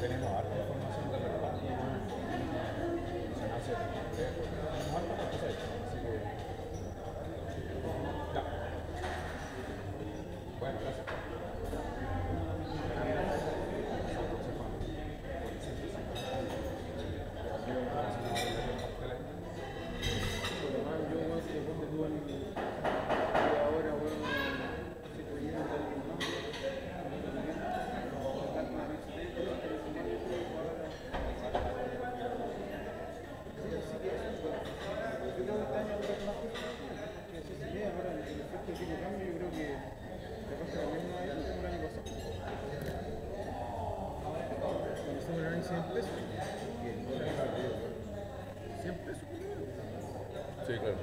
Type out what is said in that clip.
te ne guardi. 100 pesos pesos Sí, claro.